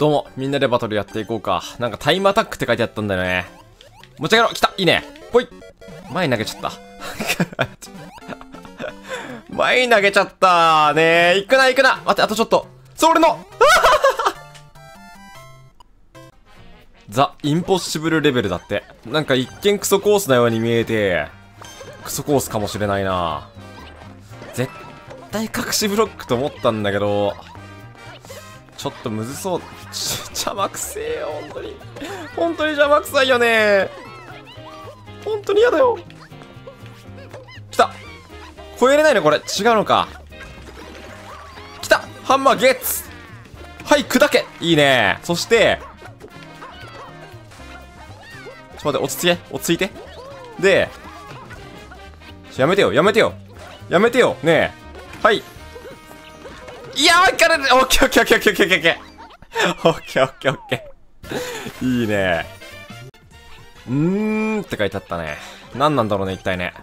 どうも、みんなでバトルやっていこうか。なんかタイムアタックって書いてあったんだよね。持ち上げろ来たいいねぽい前に投げちゃった。前に投げちゃったねえ、行くな行くな待って、あとちょっと。それの ザ・インポッシブルレベルだって。なんか一見クソコースなように見えて、クソコースかもしれないな絶対隠しブロックと思ったんだけど、ちょっとむずそう。邪魔くせえよ、本当に。本当に邪魔くさいよね。本当に嫌だよ。来た超えれないのこれ。違うのか。来たハンマーゲッツはい、砕けいいね。そして、ちょっと待って、落ち着け。落ち着いて。で、やめてよ、やめてよ。やめてよ。ねえ。はい。いやー、いかれるオッケーオッケーオッケーオッケーオッケーオッケー。オッケーオッケーオッケー。いいね。うーんって書いてあったね。何なんだろうね、一体ね。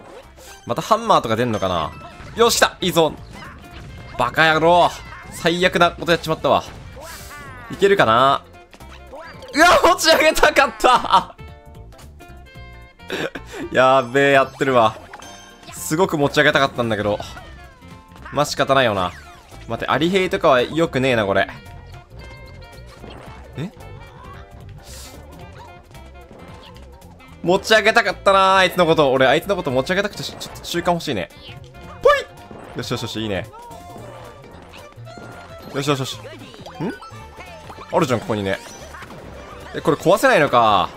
またハンマーとか出んのかなよし来たいいぞバカ野郎最悪なことやっちまったわ。いけるかなうわ持ち上げたかった やべえ、やってるわ。すごく持ち上げたかったんだけど。まあ、仕方ないよな。待って、アリヘイとかは良くねえな、これ。え？持ち上げたかったなあいつのこと。俺、あいつのこと持ち上げたくて、ちょっと中間欲しいね。ぽいよしよしよし、いいね。よしよしよし。んあるじゃん、ここにね。え、これ壊せないのか。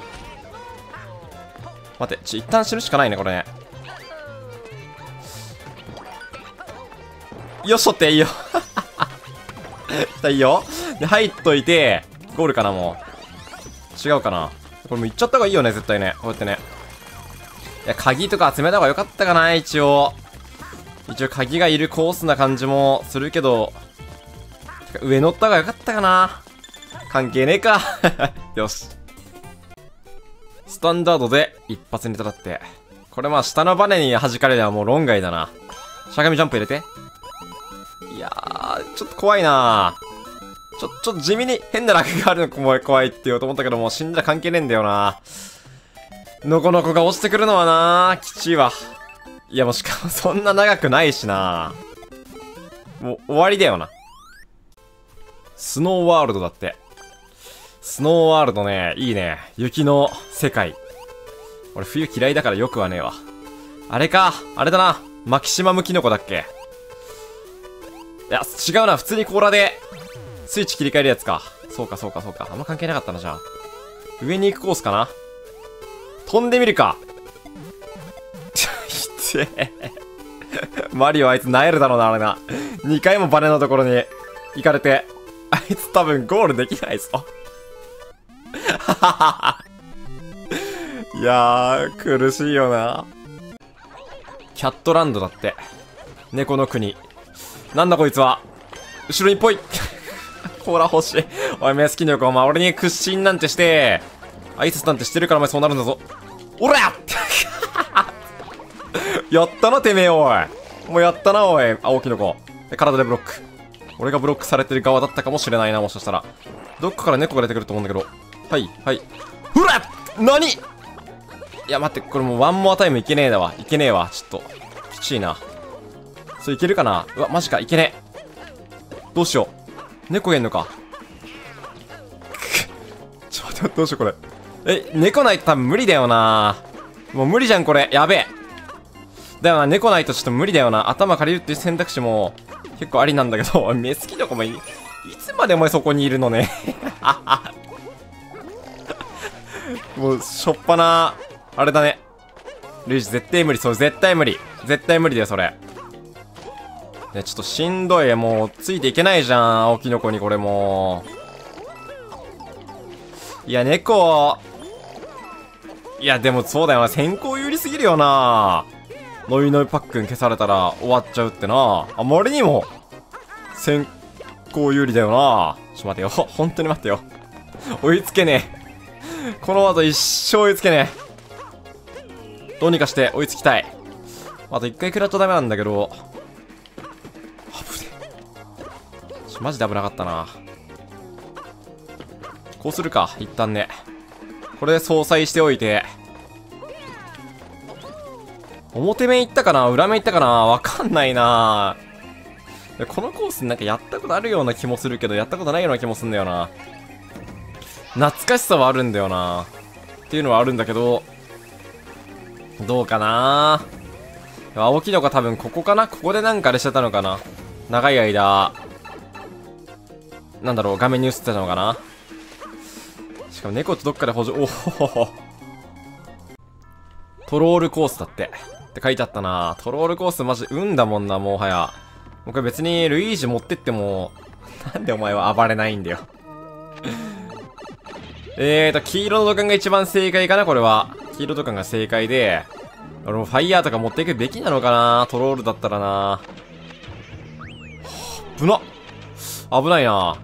待って、ち、一旦死ぬしかないね、これね。よっしょっていいよ 来たいいよ。で、入っといて、ゴールかな、もう。違うかな。これもう行っちゃった方がいいよね、絶対ね。こうやってね。いや、鍵とか集めた方がよかったかな、一応。一応鍵がいるコースな感じもするけど、上乗った方がよかったかな。関係ねえか。よし。スタンダードで一発にたたって。これまあ下のバネに弾かれればもう論外だな。しゃがみジャンプ入れて。いやー、ちょっと怖いなちょ、ちょっと地味に変なラグがあるの怖い怖いって言おうと思ったけども、死んだら関係ねえんだよなのこのこが落ちてくるのはなきちいわ。いやもしかもそんな長くないしなもう終わりだよな。スノーワールドだって。スノーワールドね、いいね。雪の世界。俺冬嫌いだからよくはねえわ。あれか、あれだな。マキシマムキノコだっけいや、違うな。普通に甲羅で、スイッチ切り替えるやつか。そうか、そうか、そうか。あんま関係なかったな、じゃあ。上に行くコースかな飛んでみるか。ひてえ。マリオあいつ萎えるだろうな、あれな。2回もバネのところに行かれて。あいつ多分ゴールできないぞ。いやー、苦しいよな。キャットランドだって。猫の国。なんだこいつは。後ろにぽい。ほら欲しい。おい、目好きなよ、お前、俺に屈伸なんてして、挨拶なんてしてるからお前そうなるんだぞ。おらや ったな、てめえ、おい。もうやったな、おい。青きの子。体でブロック。俺がブロックされてる側だったかもしれないな、もしかしたら。どっかから猫が出てくると思うんだけど。はい、はい。ほら何？いや、待って、これもうワンモアタイムいけねえだわ。いけねえわ。ちょっと。きちいな。それいけるかな？うわ、マジか、いけねえ。どうしよう。猫いんのか。ちょっと待って、どうしよう、これ。え、猫ないと多分無理だよなもう無理じゃん、これ。やべえ。だよな、猫ないとちょっと無理だよな。頭借りるっていう選択肢も結構ありなんだけど、目好きとかもい、いいつまでお前そこにいるのね。もう、しょっぱな、あれだね。ルイジ絶対無理。そう、絶対無理。絶対無理だよ、それ。ね、ちょっとしんどい。もう、ついていけないじゃん。青キノコにこれも。いや、猫。いや、でもそうだよな。先行有利すぎるよな。ノイノイパックン消されたら終わっちゃうってな。あまりにも、先行有利だよな。ちょっと待てよ。本当に待ってよ。追いつけねえ。この後一生追いつけねえ。どうにかして追いつきたい。あと一回食らっちゃダメなんだけど、マジで危なかったな。こうするか、一旦ね。これで相殺しておいて。表面行ったかな裏面行ったかなわかんないな。このコースなんかやったことあるような気もするけど、やったことないような気もすんだよな。懐かしさはあるんだよな。っていうのはあるんだけど、どうかな。青木のが多分ここかな？ここでなんかあれしてたのかな。長い間、なんだろう、画面に映ってたのかな？しかも猫ってどっかで補助、おほトロールコースだって。って書いてあったな。トロールコースマジ運だもんな、もはや。僕別にルイージ持ってっても、なんでお前は暴れないんだよ。えーと、黄色の土管が一番正解かな、これは。黄色土管が正解で、俺もファイヤーとか持っていくべきなのかなトロールだったらな。危な危ないな。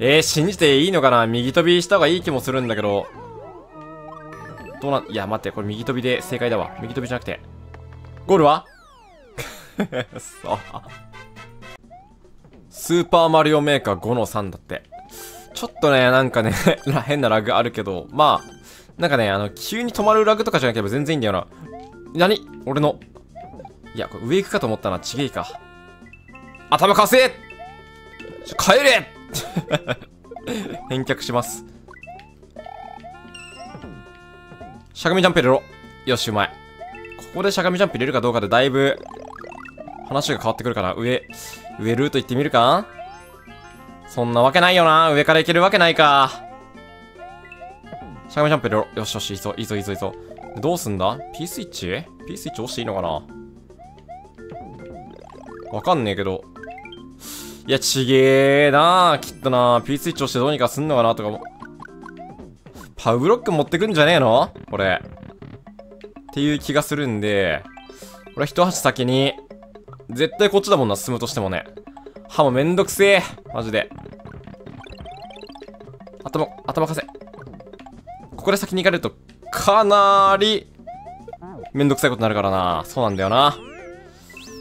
えー、信じていいのかな？右飛びした方がいい気もするんだけど。どうな、いや、待って、これ右飛びで正解だわ。右飛びじゃなくて。ゴールは？そう。スーパーマリオメーカー5の3だって。ちょっとね、なんかね 変なラグあるけど、まあ、なんかね、あの、急に止まるラグとかじゃなければ全然いいんだよな。何？俺の。いや、これ上行くかと思ったな。ちげえか。頭貸せ帰れ 返却します。しゃがみジャンプ入れろ。よし、うまい。ここでしゃがみジャンプ入れるかどうかでだいぶ、話が変わってくるかな。上、上ルート行ってみるか？そんなわけないよな。上から行けるわけないか。しゃがみジャンプ入れろ。よしよし、いいぞ、いいぞ、いいぞ、いいぞ。どうすんだ ?P スイッチ ?P スイッチ押していいのかな？わかんねえけど。いや、ちげえなきっとな P スイッチ押してどうにかすんのかなとかも。パウブロック持ってくんじゃねえの？これ。っていう気がするんで、これ一足先に、絶対こっちだもんな、進むとしてもね。歯もめんどくせえ。マジで。頭、頭かせ。ここで先に行かれると、かなり、めんどくさいことになるからな。そうなんだよな。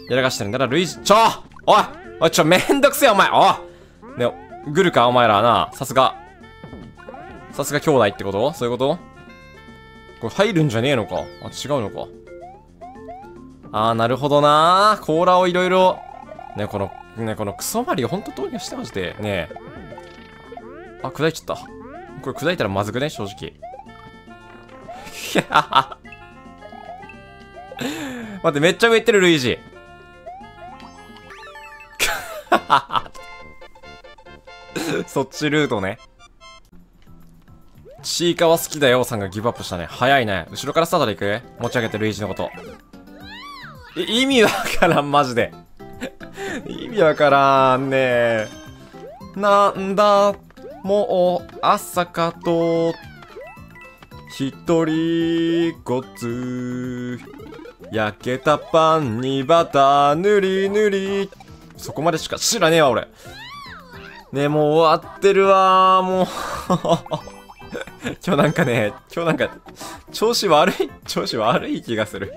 やらかしてるんだら、ルイージ、ちょおいおい、ちょ、めんどくせえ、お前おね、グルか、お前らな。さすが。さすが兄弟ってこと？そういうこと？これ入るんじゃねえのか？あ、違うのか？あー、なるほどな甲羅をいろいろ、ね、この、ね、このクソマリオほんとどうにかしてまして、ねえあ、砕いちゃった。これ砕いたらまずくね？正直。いや 待って、めっちゃ上行ってる、ルイージ。そっちルートね。ちいかわ好きだよさんがギブアップしたね。早いね。後ろからスタートで行く？持ち上げてルイージのこと。意味わからん、マジで。意味わからんねなんだ、もう、朝かと、一人ごつ、焼けたパンにバター塗り塗り。そこまでしか知らねえわ、俺。ねえ、もう終わってるわもう 今日なんかね、今日なんか、調子悪い、調子悪い気がする。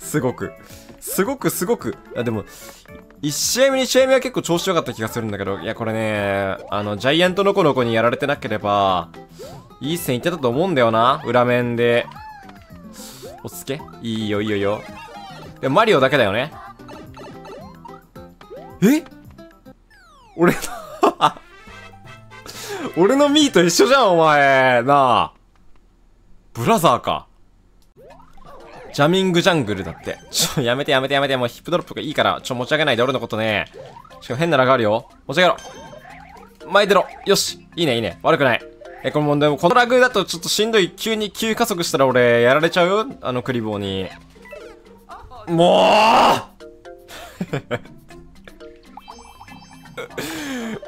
すごく。すごくすごく。あ、でも、1試合目、2試合目は結構調子良かった気がするんだけど、いや、これね、あの、ジャイアントの子の子にやられてなければ、いい線いってたと思うんだよな。裏面で。落ち着け？いいよ、いいよ、いいよ。でも、マリオだけだよね。え？俺の俺のミーと一緒じゃん、お前。なあ。ブラザーか。ジャミングジャングルだって。ちょ、やめてやめてやめて。もうヒップドロップがいいから。ちょ、持ち上げないで俺のことね。しかも変なラグあるよ。持ち上げろ。前出ろ。よし。いいね、いいね。悪くない。え、これもうでも、このラグだとちょっとしんどい。急に急加速したら俺、やられちゃう？よ。あのクリボーに。もう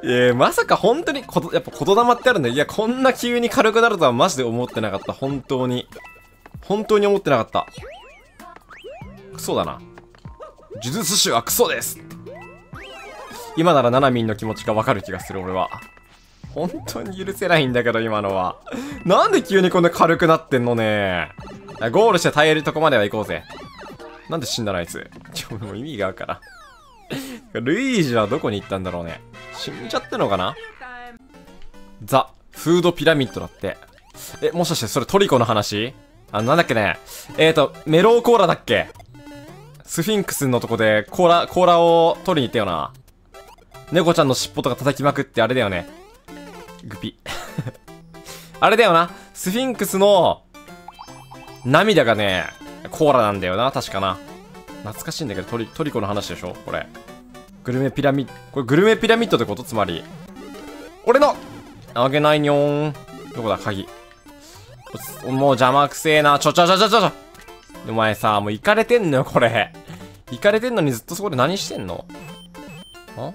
いや、まさか本当にこと、やっぱ言霊ってあるんだいや、こんな急に軽くなるとはマジで思ってなかった。本当に。本当に思ってなかった。クソだな。呪術師はクソです今ならナナミンの気持ちがわかる気がする、俺は。本当に許せないんだけど、今のは。なんで急にこんな軽くなってんのねゴールして耐えるとこまでは行こうぜ。なんで死んだのあいつ。ちょ、もう意味があるから。ルイージはどこに行ったんだろうね。死んじゃったのかな？ザ・フードピラミッドだって。え、もしかしてそれトリコの話？あ、なんだっけね。えーと、メローコーラだっけ？スフィンクスのとこでコーラ、コーラを取りに行ったよな。猫ちゃんの尻尾とか叩きまくってあれだよね。グピ。あれだよな。スフィンクスの涙がね、コーラなんだよな、確かな。懐かしいんだけど、トリ、トリコの話でしょ？これ。グルメピラミッド、これグルメピラミッドってこと？つまり。俺のあげないにょーん。どこだ、鍵。もう邪魔くせえな。ちょちょちょちょちょちょ。お前さ、もう行かれてんのよ、これ。行かれてんのにずっとそこで何してんの？あ？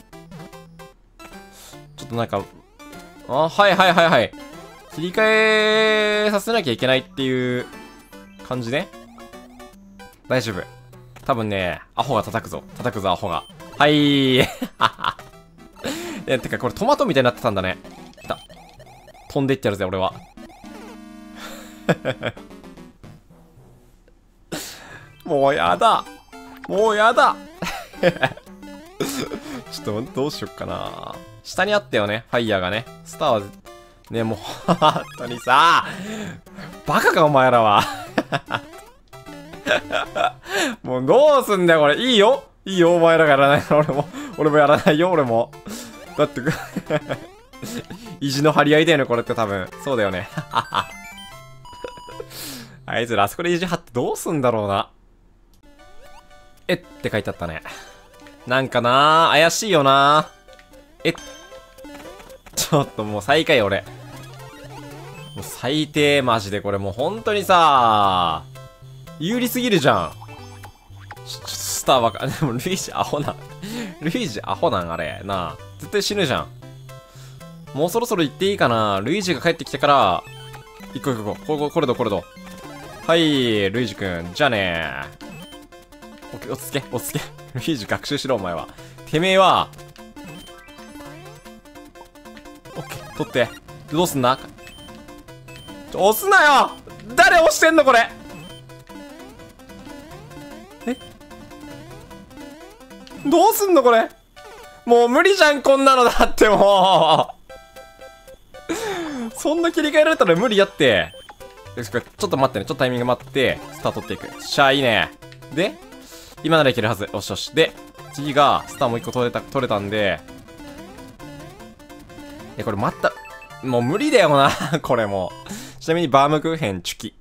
ちょっとなんか、あ、はいはいはいはい。切り替えさせなきゃいけないっていう感じね。大丈夫。多分ね、アホが叩くぞ。叩くぞ、アホが。はい え、てかこれトマトみたいになってたんだね。来た。飛んでいってやるぜ、俺は。もうやだ。もうやだ。ちょっとどうしよっかな。下にあったよね、ファイヤーがね。スターは、ね、もう、本当にさ、バカかお前らは。もうどうすんだよ、これ。いいよいいよ、お前らがやらないの俺も。俺もやらないよ、俺も。だって 意地の張り合いだよね、これって多分。そうだよね。あいつらあそこで意地張ってどうすんだろうな。えって書いてあったね。なんかな怪しいよなえちょっともう最下位俺。もう最低マジでこれもう本当にさ有利すぎるじゃん。ちょ、ちょスターばか、でもルイージアホなん。ルイージアホなんあれ。なあ。絶対死ぬじゃん。もうそろそろ行っていいかなルイージが帰ってきてから、行こう行こう行こう。これどこれど。はい、ルイージくん。じゃあねーお落ち着け、落ち着け。ルイージ学習しろ、お前は。てめえは、オッケー、取って。どうすんな？ちょ、押すなよ誰押してんのこれ？どうすんのこれ？もう無理じゃん、こんなのだってもう そんな切り替えられたら無理やって。よし、これ、ちょっと待ってね。ちょっとタイミング待って、スター取っていく。しゃあ、いいね。で、今ならいけるはず。よしよし。で、次が、スターもう一個取れた、取れたんで、いや、これまた、もう無理だよな これも。ちなみにバームクーヘンチュキ。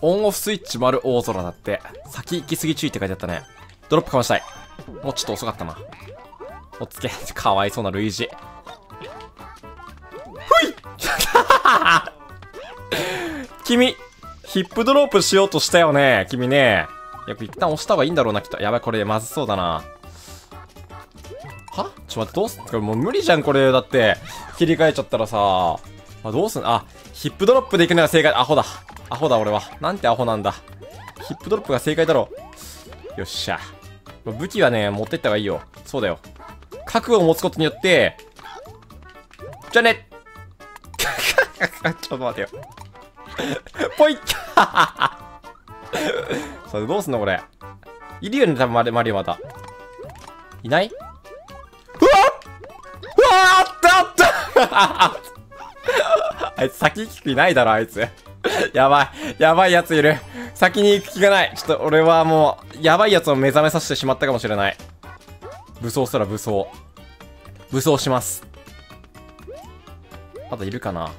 オンオフスイッチ丸大空だって。先行きすぎ注意って書いてあったね。ドロップかましたい。もうちょっと遅かったな。おっつけ。かわいそうなルイージ。ふい 君、ヒップドロップしようとしたよね。君ね。やっぱ一旦押した方がいいんだろうな、きっと。やばい、これまずそうだな。は？ちょ待って、どうすん？これもう無理じゃん、これ。だって、切り替えちゃったらさ。あ、どうすん？あ、ヒップドロップで行くのが正解。アホだ。アホだ、俺は。なんてアホなんだ。ヒップドロップが正解だろう。よっしゃ。武器はね、持ってった方がいいよ。そうだよ。覚悟を持つことによって、じゃね ちょっと待てよ。ぽいっそれどうすんのこれ。いるよね、多分マリマリオまた。いない？うわうわあったあった あいつ先行く気ないだろ、あいつ。やばい。やばいやついる。先に行く気がない。ちょっと俺はもう、やばいやつを目覚めさせてしまったかもしれない。武装したら武装。武装します。まだいるかな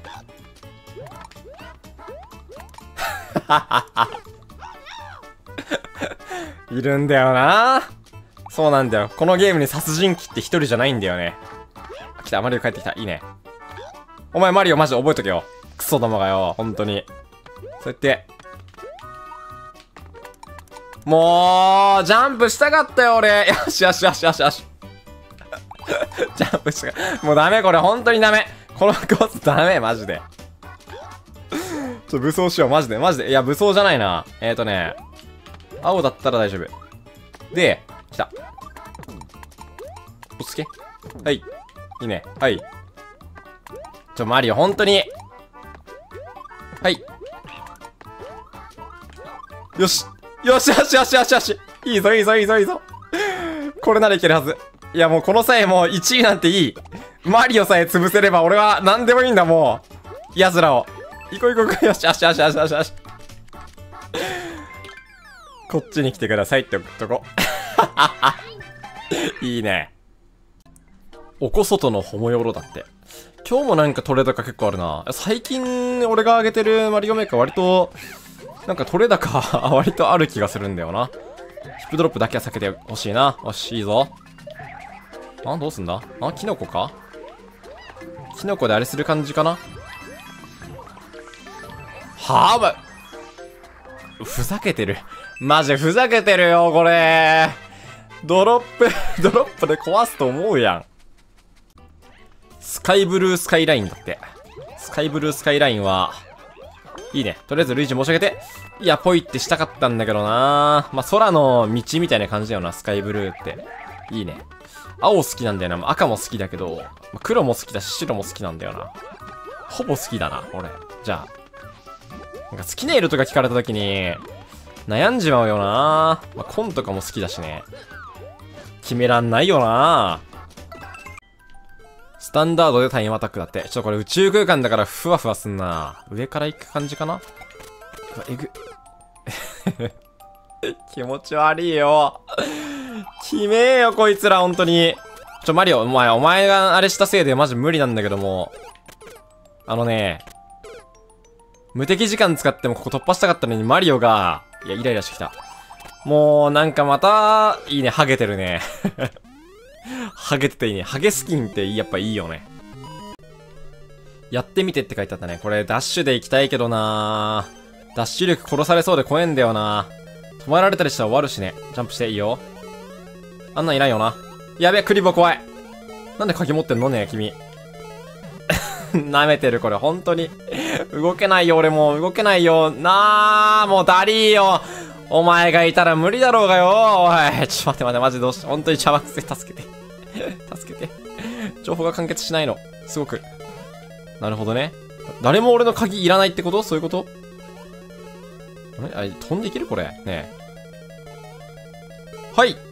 いるんだよなそうなんだよ。このゲームに殺人鬼って一人じゃないんだよね。来た、マリオ帰ってきた。いいね。お前マリオマジで覚えとけよ。ソどもがよ、本当に。そうやって。もう、ジャンプしたかったよ、俺。よしよしよしよしよし。ジャンプしたかもうダメ、これ、本当にダメ。このコースダメ、マジで。ちょ、武装しよう、マジで、マジで。いや、武装じゃないな。えーとね、青だったら大丈夫。で、来た。おつけ。はい。いいね。はい。ちょ、マリオ、本当に。はい。よし。よしよしよしよしよし。いいぞいいぞいいぞいいぞ。これならいけるはず。いやもうこの際もう1位なんていい。マリオさえ潰せれば俺は何でもいいんだ、もう。奴らを。行こう行こう行こう。よし、よしよしよしよしよし。こっちに来てくださいって送っとこ。いいね。おこそとのほもよろだって。今日もなんかトレ高結構あるな。最近俺が上げてるマリオメーカー割と、なんかトレ高 割とある気がするんだよな。ヒップドロップだけは避けてほしいな。よし、いいぞ。あ、どうすんだ？あ、キノコか？キノコであれする感じかな？はぁ、ま、ふざけてる。マジふざけてるよ、これ。ドロップ、ドロップで壊すと思うやん。スカイブルースカイラインだって。スカイブルースカイラインは、いいね。とりあえずルイージ申し上げて。いや、ポイってしたかったんだけどなまあ、空の道みたいな感じだよな、スカイブルーって。いいね。青好きなんだよな。赤も好きだけど、まあ、黒も好きだし、白も好きなんだよな。ほぼ好きだな、俺。じゃあ。なんか好きな色とか聞かれた時に、悩んじまうよなまあ、紺とかも好きだしね。決めらんないよなスタンダードでタイムアタックだって。ちょっとこれ宇宙空間だからふわふわすんな上から行く感じかな？えぐ。気持ち悪いよ。きめえよ、こいつら、本当に。ちょ、マリオ、お前、お前があれしたせいでマジ無理なんだけども。あのね、無敵時間使ってもここ突破したかったのにマリオが、いや、イライラしてきた。もう、なんかまた、いいね、ハゲてるね。ハゲてていいね。ハゲスキンってやっぱいいよね。やってみてって書いてあったね。これ、ダッシュで行きたいけどなダッシュ力殺されそうで怖えんだよな止まられたりしたら終わるしね。ジャンプしていいよ。あんなんいないよな。やべえ、クリボー怖い。なんで鍵持ってんのね、君。舐めてる、これ、本当に。動けないよ、俺もう。動けないよ。なあ、もうダリーよ。お前がいたら無理だろうがよ。おい。ちょっと待って待って、マジどうし、本当に茶枠せ、助けて。助けて。情報が完結しないの。すごく。なるほどね。誰も俺の鍵いらないってこと？そういうこと？あれ？あれ飛んでいけるこれ？ねえ。はい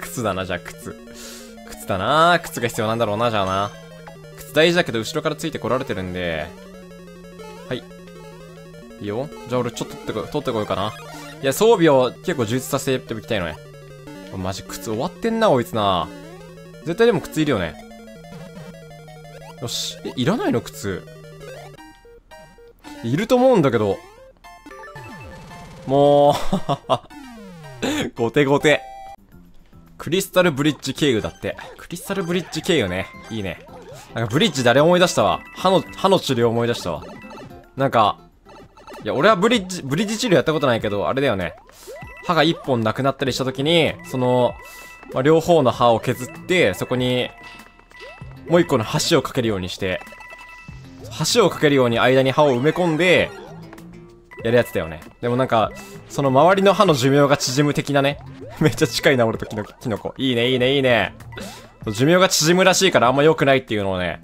靴だな、じゃあ靴。靴だな靴が必要なんだろうな、じゃあな。靴大事だけど後ろからついてこられてるんで。はい。いいよ。じゃあ俺ちょっと取ってこ、取ってこようかな。いや、装備を結構充実させておきたいのね。マジ靴終わってんな、こいつな。絶対でも靴いるよね。よし。え、いらないの靴。いると思うんだけど。もうごてごて。クリスタルブリッジ経由だって。クリスタルブリッジ経由ね。いいね。なんかブリッジ誰思い出したわ。歯の、歯の治療思い出したわ。なんか、いや、俺はブリッジ、ブリッジ治療やったことないけど、あれだよね。歯が一本なくなったりした時に、その、まあ、両方の歯を削って、そこに、もう一個の橋をかけるようにして、橋をかけるように間に歯を埋め込んで、やるやつだよね。でもなんか、その周りの歯の寿命が縮む的なね。めっちゃ近いな、俺とキノキノコ。いいね、いいね、いいね。寿命が縮むらしいからあんま良くないっていうのをね、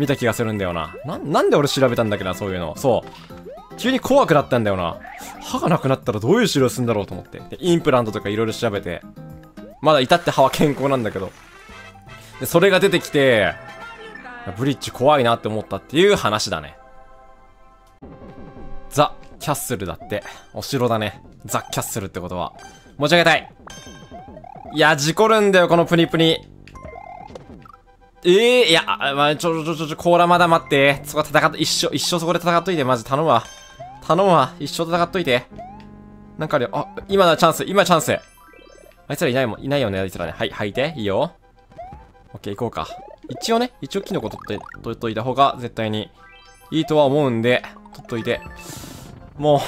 見た気がするんだよな。な、なんで俺調べたんだっけな、そういうの。そう。急に怖くなったんだよな。歯がなくなったらどういう治療するんだろうと思って。で、インプラントとか色々調べて。まだ至って歯は健康なんだけど。で、それが出てきて、ブリッジ怖いなって思ったっていう話だね。ザ・キャッスルだって。お城だね。ザ・キャッスルってことは。持ち上げたい。いや、事故るんだよ、このプニプニ。ええー、いや、まあ、ちょ、ちょ、ちょ、ちょ、コーラまだ待って。そこ戦っ、一生、一生そこで戦っといて、マジ頼むわ。頼むわ。一生戦っといて。なんかあるよ。あ、今だ、チャンス。今チャンス。あいつらいないもん、いないよね、あいつらね。はい、吐いて。いいよ。オッケー、行こうか。一応ね、一応キノコ取って、取っといた方が絶対にいいとは思うんで、取っといて。もう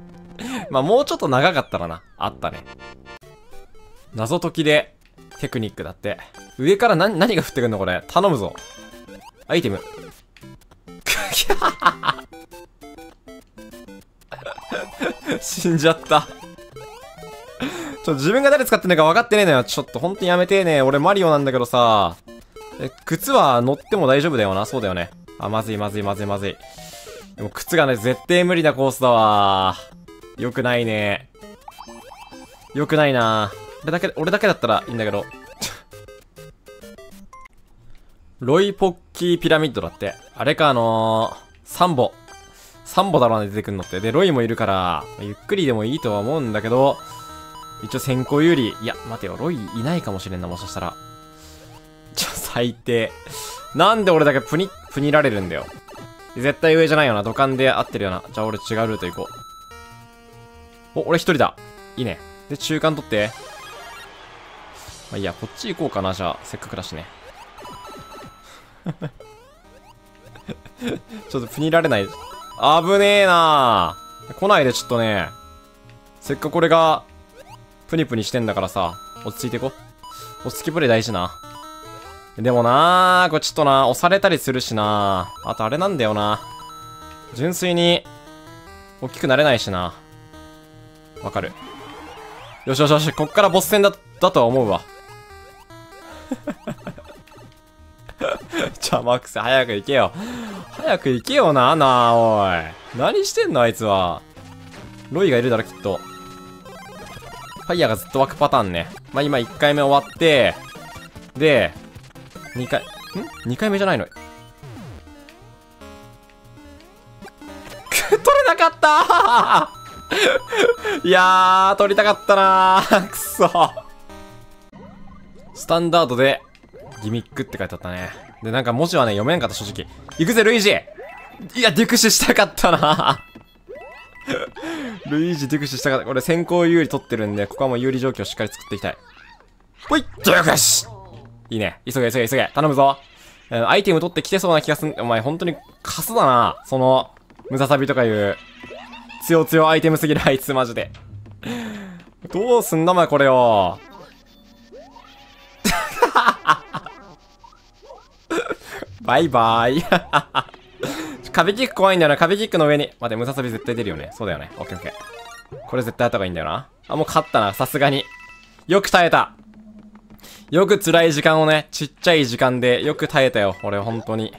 まあもうちょっと長かったらな。あったね。謎解きでテクニックだって。上から何、何が降ってくんの？これ。頼むぞ。アイテム。死んじゃった。ちょ、自分が誰使ってんのか分かってねえのよ。ちょっと本当にやめてえね俺マリオなんだけどさ。え、靴は乗っても大丈夫だよな。そうだよね。あ、まずいまずいまずいまずい。でも靴がね、絶対無理なコースだわよくないね。よくないな俺だけ、俺だけだったらいいんだけど。ロイポッキーピラミッドだって。あれか、あのー、サンボ。サンボだろうね、出てくるのって。で、ロイもいるから、ゆっくりでもいいとは思うんだけど、一応先行有利。いや、待てよ、ロイいないかもしれんな、もしかしたら。ちょ、最低。なんで俺だけプニ、プニられるんだよ。絶対上じゃないよな、土管で合ってるよな。じゃあ俺違うルート行こう。お、俺一人だ。いいね。で、中間取って。まあ、いいや、こっち行こうかな、じゃあ。せっかくだしね。ちょっとプニられない。危ねえな来ないでちょっとね。せっかく俺が、プニプニしてんだからさ、落ち着いていこう。落ち着きプレイ大事な。でもなー、これちょっとな、押されたりするしなあとあれなんだよな。純粋に、大きくなれないしな。わかる。よしよしよし、こっからボス戦だ、だとは思うわ。邪魔くせ、早く行けよ。早く行けよな、なあ、おい。何してんの、あいつは。ロイがいるだろ、きっと。ファイヤーがずっと湧くパターンね。まあ、今1回目終わって、で、2回、ん ?2 回目じゃないの？く 取れなかった いやー、取りたかったなー。くそ。スタンダードで、ギミックって書いてあったね。で、なんか文字はね、読めんかった、正直。行くぜ、ルイージいや、デュクシしたかったな ルイージデュクシしたかった。これ先行有利取ってるんで、ここはもう有利状況をしっかり作っていきたい。ほいデュクシいいね。急げ急げ急げ。頼むぞ。アイテム取ってきてそうな気がすん。お前本当にカスだな。その、ムササビとかいう、強強アイテムすぎるあいつマジで。どうすんだお前これよ。バイバーイ。壁キック怖いんだよな。壁キックの上に。待って、ムササビ絶対出るよね。そうだよね。オッケーオッケー。これ絶対やった方がいいんだよな。あ、もう勝ったな。さすがに。よく耐えた。よく辛い時間をね、ちっちゃい時間でよく耐えたよ。俺、本当に。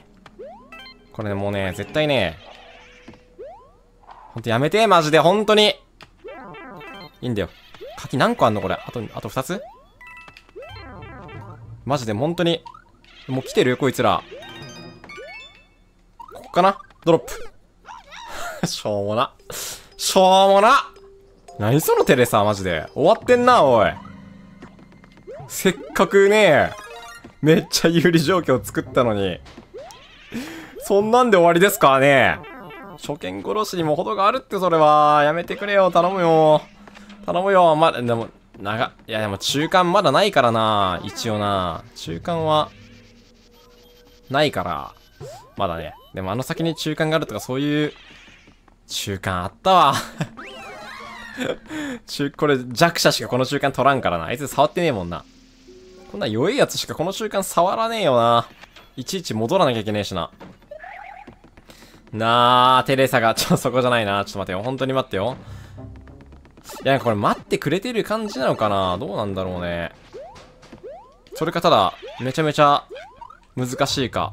これね、もうね、絶対ね、ほんとやめて、マジで、本当に。いいんだよ。柿何個あんの？これ。あと、あと2つ？マジで、本当に。もう来てる？よ、こいつら。かな？ドロップ。しょうもな。しょうもな何そのテレサ、マジで。終わってんな、おい。せっかくね、めっちゃ有利状況作ったのに。そんなんで終わりですかね初見殺しにも程があるって、それは。やめてくれよ、頼むよ。頼むよ。まだ、でも、長、いやでも中間まだないからな。一応な。中間は、ないから。まだね。でもあの先に中間があるとかそういう、中間あったわ。中、これ弱者しかこの中間取らんからな。あいつ触ってねえもんな。こんな弱いやつしかこの中間触らねえよな。いちいち戻らなきゃいけねえしな。なあ、テレサが、ちょ、っとそこじゃないな。ちょっと待ってよ。本当に待ってよ。いや、これ待ってくれてる感じなのかなどうなんだろうね。それかただ、めちゃめちゃ難しいか。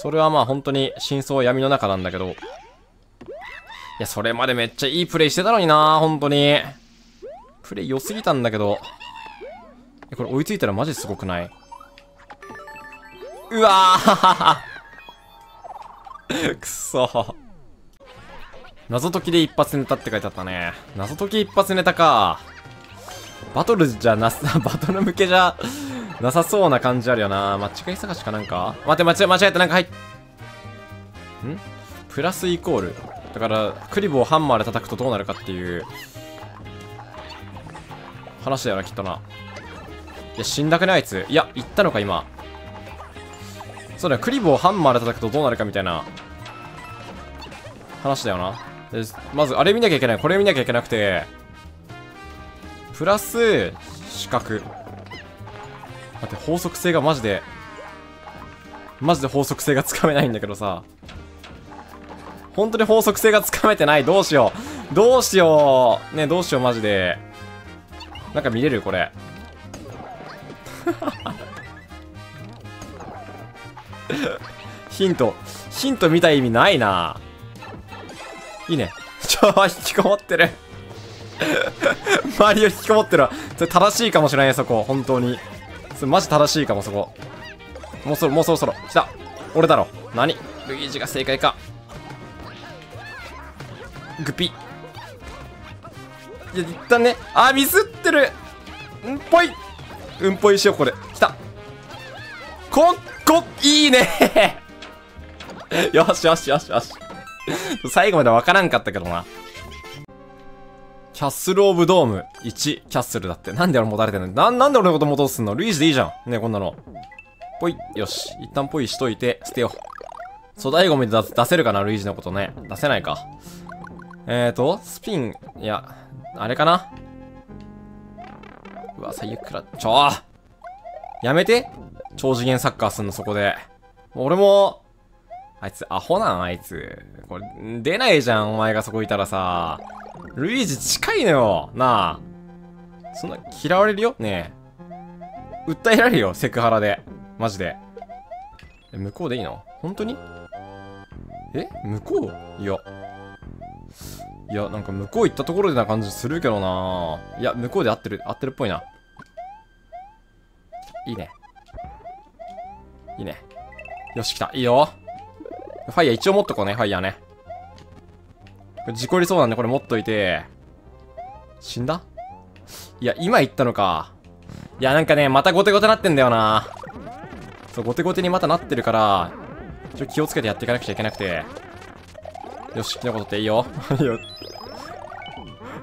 それはまあ本当に真相は闇の中なんだけど。いや、それまでめっちゃいいプレイしてたのにな本当に。プレイ良すぎたんだけど。これ追いついたらマジすごくない？うわー くそ謎解きで一発ネタって書いてあったね。謎解き一発ネタか。バトルじゃなさ、バトル向けじゃなさそうな感じあるよな。間違い探しかなんか？待って、間違え、間違えた。なんか入っ、ん？プラスイコール。だから、クリボをハンマーで叩くとどうなるかっていう、話だよな、きっとな。いや、死んだくね、あいつ。いや、言ったのか、今。そうだよ、クリボをハンマーで叩くとどうなるかみたいな、話だよな。でまず、あれ見なきゃいけない。これ見なきゃいけなくて、プラス、四角。待って、法則性がマジで、マジで法則性がつかめないんだけどさ。本当に法則性がつかめてない。どうしよう。どうしよう。ね、どうしよう、マジで。なんか見れる？これ。ヒント。ヒント見た意味ないな。いいね。ちょ、引きこもってる。周りを引きこもってる。それ正しいかもしれない、そこ。本当に。それマジ正しいかも、そこ。もうそろ、もうそろそろ。来た。俺だろ。何？ルイージが正解か。グピ。いや、一旦ね。あ、ミスってるうんぽいうんぽいしよう、これ。来た。こ、こ、いいね よしよしよしよし。最後までわからんかったけどな。キャッスルオブドーム1キャッスルだって。なんで俺持たれてんの？な、なんで俺のこと戻すんの？ルイージでいいじゃん。ねこんなの。ぽい。よし。一旦ぽいしといて、捨てよう。粗大ゴミで出せるかな？ルイージのことね。出せないか。えーと、スピン、いや、あれかな？うわ、最悪くら、ちょーやめて超次元サッカーすんの、そこで。俺も、あいつ、アホなん、あいつ。これ、出ないじゃん、お前がそこいたらさ。ルイージ近いのよ、なあ。そんな、嫌われるよ？ねえ。訴えられるよ、セクハラで。マジで。え、向こうでいいの？本当に？え？向こう？いや。いや、なんか向こう行ったところでな感じするけどないや、向こうで合ってる、合ってるっぽいな。いいね。いいね。よし、来た。いいよ。ファイヤー一応持っとこうね、ファイヤーね。事故りそうなんでこれ持っといて。死んだ？いや、今言ったのか。いや、なんかね、またゴテゴテなってんだよな。そう、ゴテゴテにまたなってるから、ちょ、気をつけてやっていかなくちゃいけなくて。よし、キノコ取っていいよ。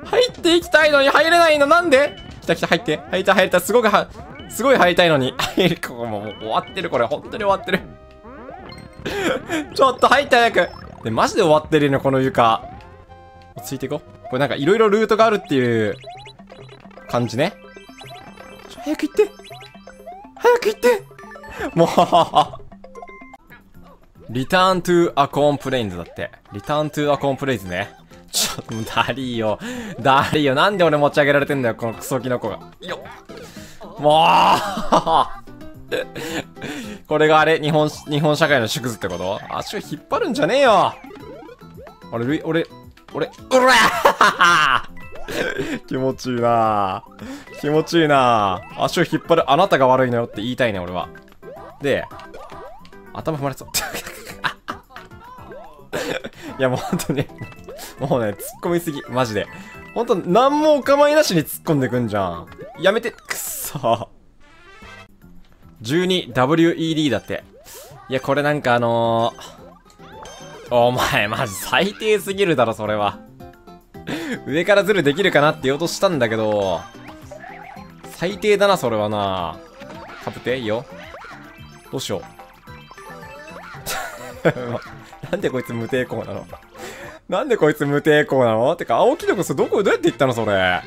入っていきたいのに入れないの？なんで？来た来た、入って。入った入った。すごくは、すごい入りたいのに。入る、ここもう終わってる、これ。本当に終わってる。ちょっと入って早く。で、マジで終わってるの、この床。落ち着いていこう。これなんかいろいろルートがあるっていう感じね。ちょ、早く行って早く行ってもう Return to Acorn Plains だって。 Return to Acorn Plains ね。ちょっと、ダリーよ。ダリーよ。なんで俺持ち上げられてんだよ、このクソキノコが。よ。もうこれがあれ日本、日本社会の縮図ってこと？足を引っ張るんじゃねえよ俺、俺、俺、うら 気持ちいいな気持ちいいな足を引っ張るあなたが悪いのよって言いたいね、俺は。で、頭踏まれそう。いや、もうほんとね、もうね、突っ込みすぎ。マジで。ほんと、なんもお構いなしに突っ込んでくんじゃん。やめて、くっそ 12WED だって。いや、これなんかあのー、お前、マジ最低すぎるだろ、それは。上からズルできるかなって言おうとしたんだけど、最低だな、それはな。かぶっていいよ。どうしよう。なんでこいつ無抵抗なの？なんでこいつ無抵抗なの？てか、青木のこそどこ、どうやって行ったのそれ？